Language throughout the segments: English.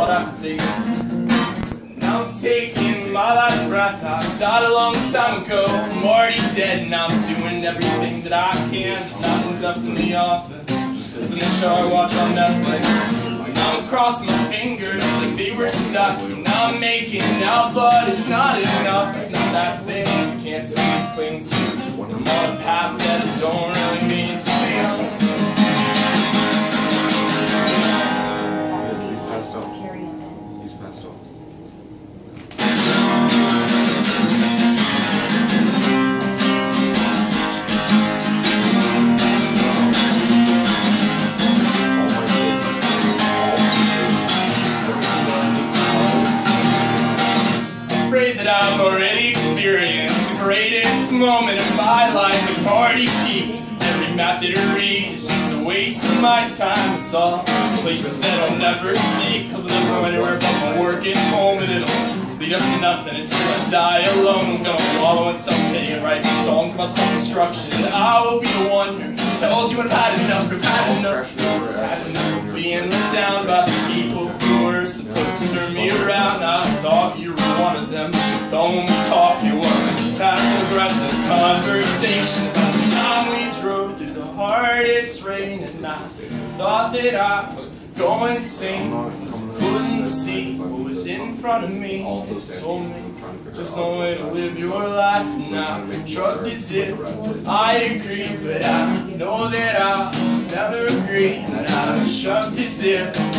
Now I'm taking my last breath. I died a long time ago. I'm already dead, and I'm doing everything that I can. Nothing's up in the office. In the show I watch on Netflix. Now I'm crossing my fingers like they were stuck. Now I'm making out, but it's not enough. It's not that thing you can't see cling to. I'm on a path that I don't really mean to. Afraid that I've already experienced the greatest moment of my life. The party peaked. Every that I read is just a waste of my time. It's all places that I'll never see. Cause I'll never go anywhere but work at home. And it'll lead up to nothing until I die alone. I'm gonna wallow in some pity and write songs about self-destruction. And I will be the one who tells you I've had enough. I've had enough. I've had enough being down by only talk it wasn't passive aggressive conversation about the time we drove through the hardest rain and I thought that I would go insane. Couldn't see what was in front of me. Also It told me I'm trying to figure there's no way to live your life now. Shrugged as if I agree, but I know that I'll never agree. And I shrugged as if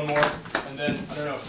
one more, and then I don't know.